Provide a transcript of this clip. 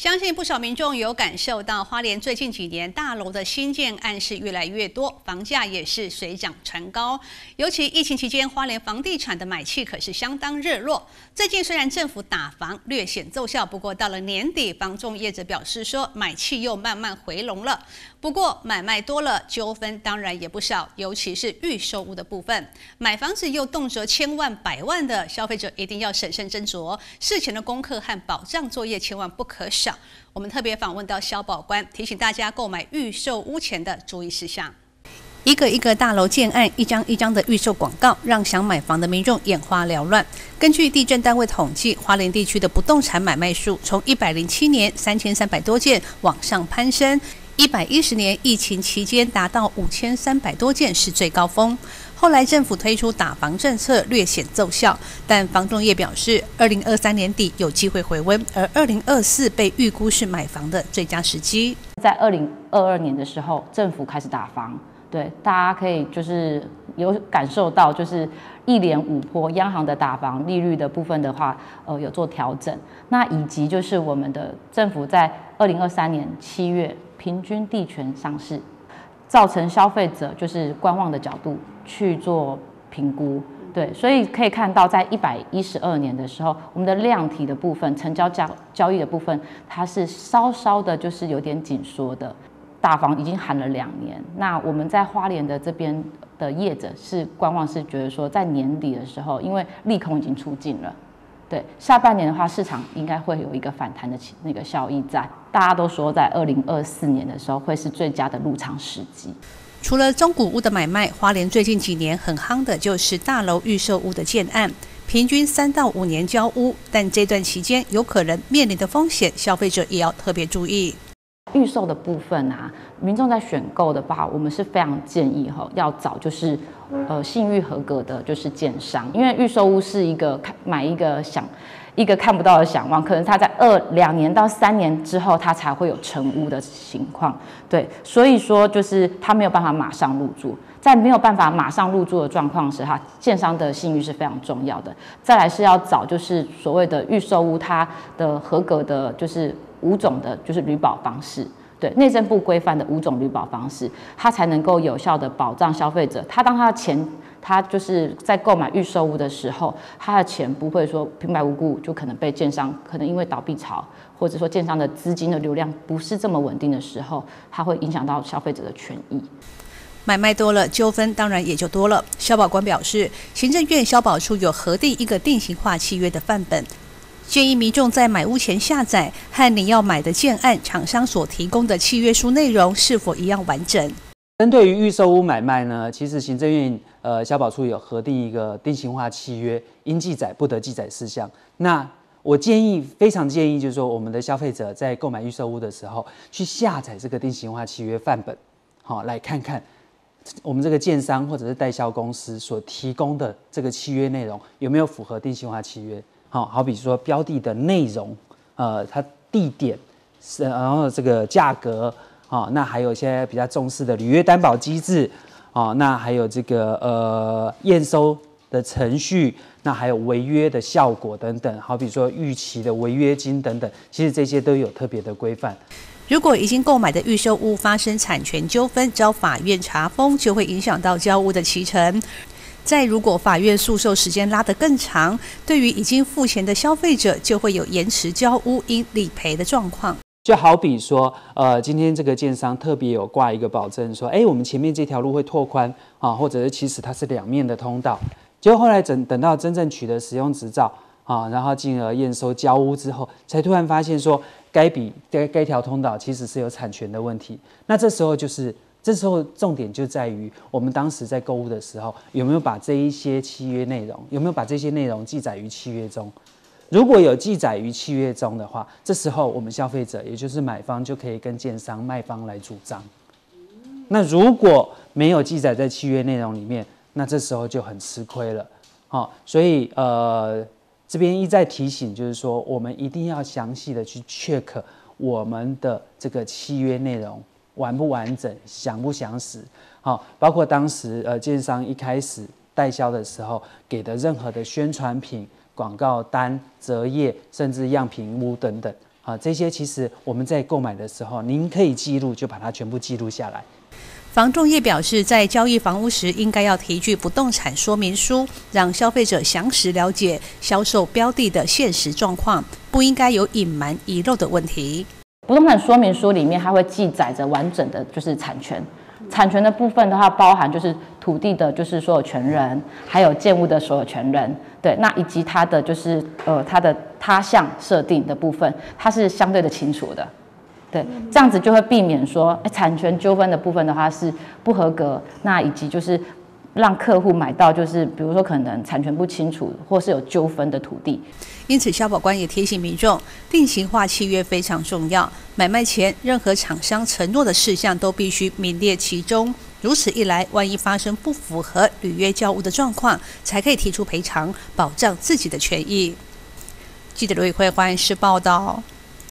相信不少民众有感受到，花莲最近几年大楼的新建案是越来越多，房价也是水涨船高。尤其疫情期间，花莲房地产的买气可是相当热络。最近虽然政府打房略显奏效，不过到了年底，房仲业者表示说买气又慢慢回笼了。不过买卖多了，纠纷当然也不少，尤其是预售屋的部分，买房子又动辄千万百万的，消费者一定要审慎斟酌，事前的功课和保障作业千万不可少。我们特别访问到消保官，提醒大家购买预售屋前的注意事项。一个一个大楼建案，一张一张的预售广告，让想买房的民众眼花缭乱。根据地震单位统计，花莲地区的不动产买卖数从一百零七年三千三百多件往上攀升，一百一十年疫情期间达到五千三百多件是最高峰。后来政府推出打房政策略显奏效，但房仲业表示，二零二三年底有机会回温，而二零二四被预估是买房的最佳时机。在二零二二年的时候，政府开始打房，对大家可以就是有感受到，就是一连五波央行的打房利率的部分的话，呃，有做调整。那以及就是我们的政府在二零二三年七月平均地权上市。造成消费者就是观望的角度去做评估，对，所以可以看到，在一百一十二年的时候，我们的量体的部分、成交交交易的部分，它是稍稍的，就是有点紧缩的。大房已经喊了两年，那我们在花莲的这边的业者是观望，是觉得说在年底的时候，因为利空已经出尽了。对，下半年的话，市场应该会有一个反弹的那个效益在。大家都说，在二零二四年的时候会是最佳的入场时机。除了中古屋的买卖，花莲最近几年很夯的就是大楼预售屋的建案，平均三到五年交屋，但这段期间有可能面临的风险，消费者也要特别注意。预售的部分啊，民众在选购的话，我们是非常建议哈，要找就是呃信誉合格的，就是建商，因为预售屋是一个看买一个想一个看不到的想望，可能他在二两年到三年之后，他才会有成屋的情况，对，所以说就是他没有办法马上入住，在没有办法马上入住的状况时，哈，建商的信誉是非常重要的。再来是要找就是所谓的预售屋，它的合格的就是。五种的就是旅保方式，对内政部规范的五种旅保方式，它才能够有效的保障消费者。他当他的钱，他就是在购买预售屋的时候，他的钱不会说平白无故就可能被建商，可能因为倒闭潮，或者说建商的资金的流量不是这么稳定的时候，它会影响到消费者的权益。买卖多了，纠纷当然也就多了。消保官表示，行政院消保处有核定一个定型化契约的范本。建议民众在买屋前下载和你要买的建案厂商所提供的契约书内容是否一样完整。针对于预售屋买卖呢，其实行政院呃消保处有核定一个定型化契约，应记载不得记载事项。那我建议非常建议，就是说我们的消费者在购买预售屋的时候，去下载这个定型化契约范本，好来看看我们这个建商或者是代销公司所提供的这个契约内容有没有符合定型化契约。好好比说标的的内容，呃，它地点是，然后这个价格，啊，那还有一些比较重视的履约担保机制，啊，那还有这个呃验收的程序，那还有违约的效果等等，好比说预期的违约金等等，其实这些都有特别的规范。如果已经购买的预售屋发生产权纠纷，遭法院查封，就会影响到交屋的期程。再如果法院诉讼时间拉得更长，对于已经付钱的消费者，就会有延迟交屋应理赔的状况。就好比说，呃，今天这个建商特别有挂一个保证，说，哎，我们前面这条路会拓宽啊，或者是其实它是两面的通道，结果后来等等到真正取得使用执照啊，然后进而验收交屋之后，才突然发现说，该笔该该条通道其实是有产权的问题，那这时候就是。这时候重点就在于我们当时在购物的时候有没有把这一些契约内容有没有把这些内容记载于契约中？如果有记载于契约中的话，这时候我们消费者也就是买方就可以跟建商卖方来主张。那如果没有记载在契约内容里面，那这时候就很吃亏了。好，所以呃这边一再提醒，就是说我们一定要详细的去 check 我们的这个契约内容。完不完整，详不详实，好，包括当时呃，建商一开始代销的时候给的任何的宣传品、广告单、折页，甚至样品屋等等，好。啊，这些其实我们在购买的时候，您可以记录，就把它全部记录下来。房仲业表示，在交易房屋时，应该要提具不动产说明书，让消费者详实了解销售标的的现实状况，不应该有隐瞒遗漏的问题。不动产说明书里面，它会记载着完整的就是产权，产权的部分的话，包含就是土地的，就是所有权人，还有建物的所有权人，对，那以及它的就是呃它的他项设定的部分，它是相对的清楚的。对，这样子就会避免说，哎，产权纠纷的部分的话是不合格，那以及就是让客户买到就是比如说可能产权不清楚或是有纠纷的土地。因此，消保官也提醒民众，定型化契约非常重要，买卖前任何厂商承诺的事项都必须名列其中。如此一来，万一发生不符合履约交物的状况，才可以提出赔偿，保障自己的权益。记者刘宇辉，欢迎是报道。